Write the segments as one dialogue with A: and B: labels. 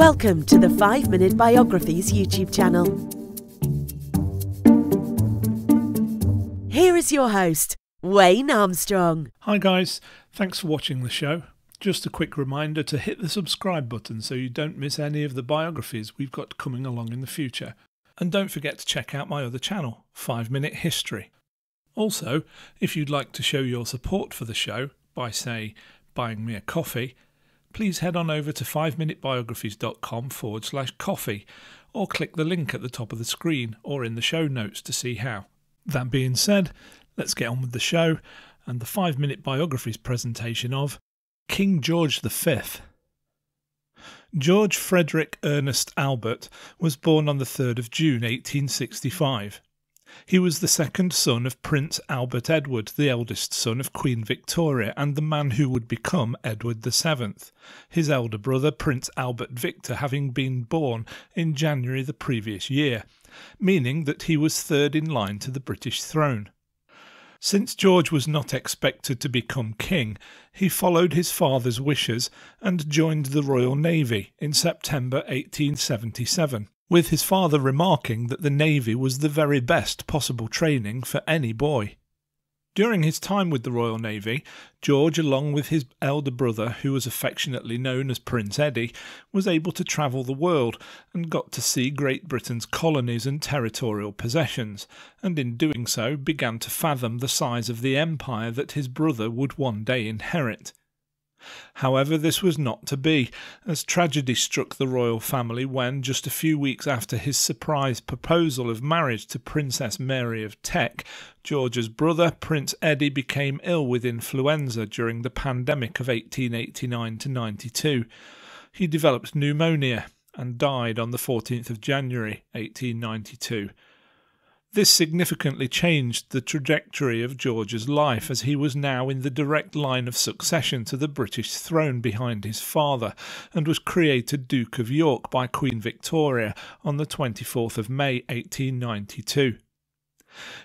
A: Welcome to the 5 Minute Biographies YouTube channel. Here is your host, Wayne Armstrong.
B: Hi, guys. Thanks for watching the show. Just a quick reminder to hit the subscribe button so you don't miss any of the biographies we've got coming along in the future. And don't forget to check out my other channel, 5 Minute History. Also, if you'd like to show your support for the show by, say, buying me a coffee, please head on over to 5minutebiographies.com forward slash coffee or click the link at the top of the screen or in the show notes to see how. That being said, let's get on with the show and the 5 Minute Biographies presentation of King George V. George Frederick Ernest Albert was born on the 3rd of June 1865. He was the second son of Prince Albert Edward, the eldest son of Queen Victoria and the man who would become Edward VII, his elder brother Prince Albert Victor having been born in January the previous year, meaning that he was third in line to the British throne. Since George was not expected to become king, he followed his father's wishes and joined the Royal Navy in September 1877 with his father remarking that the Navy was the very best possible training for any boy. During his time with the Royal Navy, George, along with his elder brother, who was affectionately known as Prince Eddie, was able to travel the world and got to see Great Britain's colonies and territorial possessions, and in doing so began to fathom the size of the empire that his brother would one day inherit. However, this was not to be, as tragedy struck the royal family when, just a few weeks after his surprise proposal of marriage to Princess Mary of Teck, George's brother, Prince Eddie, became ill with influenza during the pandemic of 1889 92. He developed pneumonia and died on the 14th of January 1892. This significantly changed the trajectory of George's life, as he was now in the direct line of succession to the British throne behind his father, and was created Duke of York by Queen Victoria on the 24th of May 1892.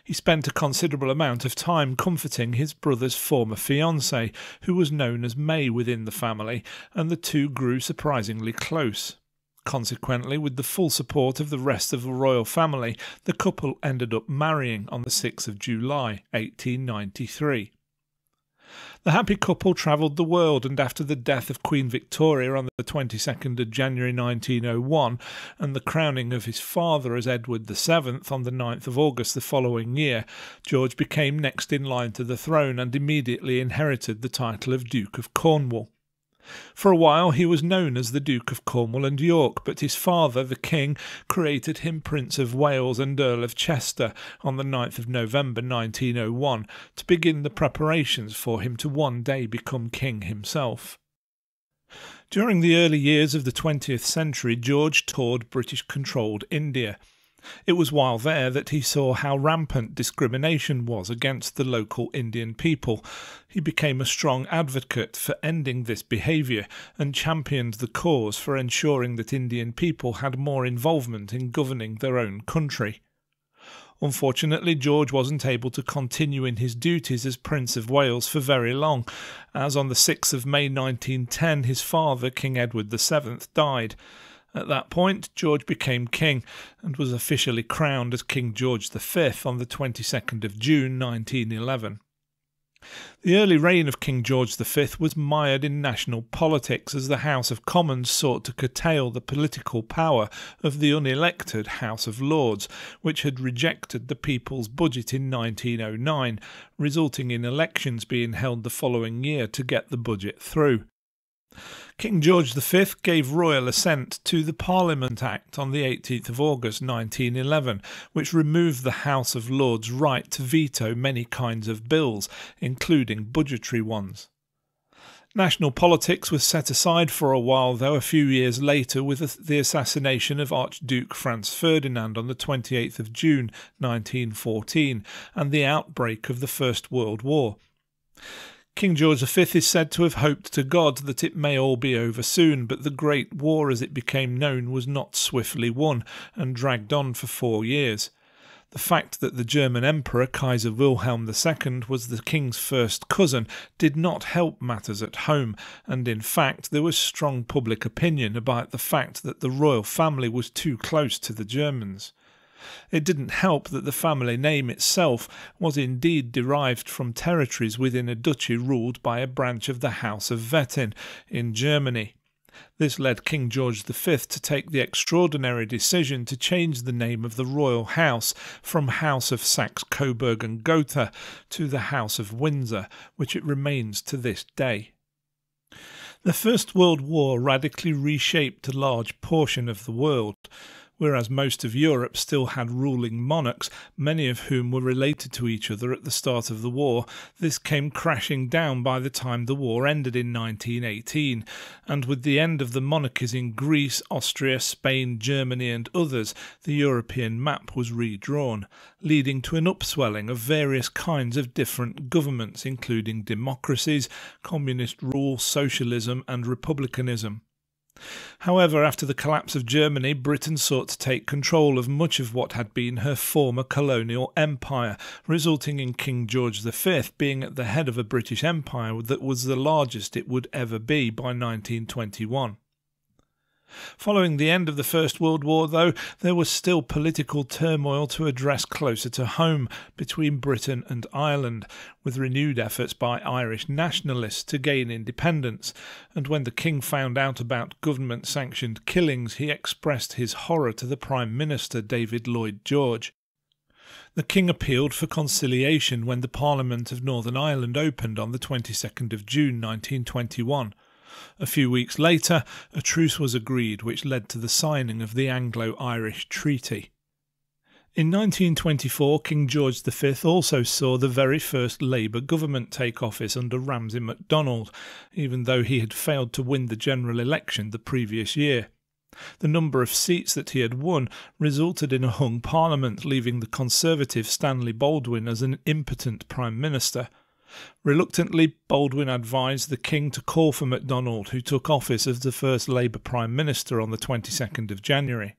B: He spent a considerable amount of time comforting his brother's former fiancée, who was known as May within the family, and the two grew surprisingly close. Consequently, with the full support of the rest of the royal family, the couple ended up marrying on the 6th of July 1893. The happy couple travelled the world, and after the death of Queen Victoria on the 22nd of January 1901 and the crowning of his father as Edward VII on the 9th of August the following year, George became next in line to the throne and immediately inherited the title of Duke of Cornwall. For a while he was known as the Duke of Cornwall and York, but his father, the King, created him Prince of Wales and Earl of Chester on the 9th of November 1901 to begin the preparations for him to one day become King himself. During the early years of the 20th century, George toured British controlled India. It was while there that he saw how rampant discrimination was against the local Indian people. He became a strong advocate for ending this behaviour and championed the cause for ensuring that Indian people had more involvement in governing their own country. Unfortunately, George wasn't able to continue in his duties as Prince of Wales for very long, as on the 6th of May 1910 his father, King Edward VII, died. At that point, George became king and was officially crowned as King George V on the 22nd of June 1911. The early reign of King George V was mired in national politics as the House of Commons sought to curtail the political power of the unelected House of Lords, which had rejected the people's budget in 1909, resulting in elections being held the following year to get the budget through. King George V gave royal assent to the Parliament Act on the 18th of August 1911, which removed the House of Lords' right to veto many kinds of bills, including budgetary ones. National politics was set aside for a while, though, a few years later with the assassination of Archduke Franz Ferdinand on the 28th of June 1914 and the outbreak of the First World War. King George V is said to have hoped to God that it may all be over soon, but the Great War, as it became known, was not swiftly won and dragged on for four years. The fact that the German Emperor Kaiser Wilhelm II was the king's first cousin did not help matters at home, and in fact there was strong public opinion about the fact that the royal family was too close to the Germans. It didn't help that the family name itself was indeed derived from territories within a duchy ruled by a branch of the House of Wettin in Germany. This led King George V to take the extraordinary decision to change the name of the royal house from House of Saxe Coburg and Gotha to the House of Windsor, which it remains to this day. The First World War radically reshaped a large portion of the world. Whereas most of Europe still had ruling monarchs, many of whom were related to each other at the start of the war, this came crashing down by the time the war ended in 1918, and with the end of the monarchies in Greece, Austria, Spain, Germany, and others, the European map was redrawn, leading to an upswelling of various kinds of different governments, including democracies, communist rule, socialism, and republicanism. However, after the collapse of Germany, Britain sought to take control of much of what had been her former colonial empire, resulting in King George V being at the head of a British empire that was the largest it would ever be by 1921. Following the end of the First World War, though, there was still political turmoil to address closer to home between Britain and Ireland, with renewed efforts by Irish nationalists to gain independence. And when the King found out about government sanctioned killings, he expressed his horror to the Prime Minister David Lloyd George. The King appealed for conciliation when the Parliament of Northern Ireland opened on the 22nd of June 1921. A few weeks later, a truce was agreed which led to the signing of the Anglo Irish Treaty. In 1924, King George V also saw the very first Labour government take office under Ramsay MacDonald, even though he had failed to win the general election the previous year. The number of seats that he had won resulted in a hung parliament, leaving the Conservative Stanley Baldwin as an impotent Prime Minister. Reluctantly, Baldwin advised the King to call for MacDonald, who took office as the first Labour Prime Minister on the 22nd of January.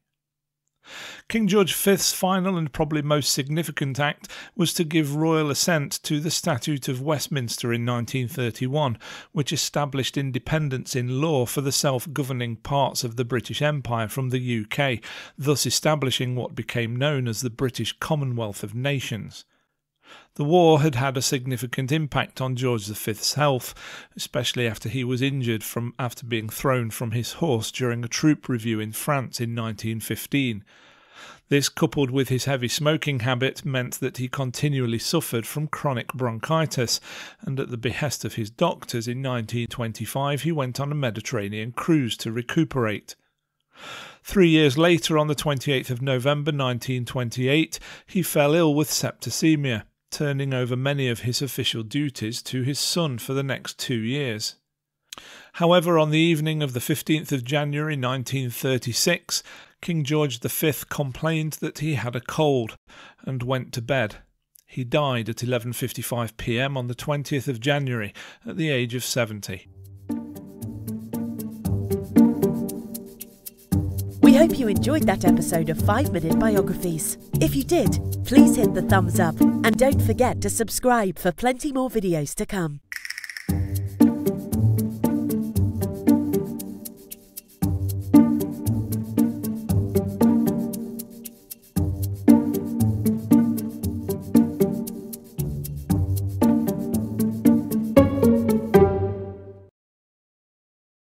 B: King George V's final and probably most significant act was to give royal assent to the Statute of Westminster in 1931, which established independence in law for the self governing parts of the British Empire from the UK, thus establishing what became known as the British Commonwealth of Nations. The war had had a significant impact on George V's health, especially after he was injured from after being thrown from his horse during a troop review in France in 1915. This, coupled with his heavy smoking habit, meant that he continually suffered from chronic bronchitis, and at the behest of his doctors in 1925 he went on a Mediterranean cruise to recuperate. Three years later, on the 28th of November 1928, he fell ill with septicemia turning over many of his official duties to his son for the next two years. However, on the evening of the 15th of January 1936, King George V complained that he had a cold and went to bed. He died at 11:55 p.m. on the 20th of January at the age of 70.
A: Hope you enjoyed that episode of 5 Minute Biographies. If you did, please hit the thumbs up and don't forget to subscribe for plenty more videos to come.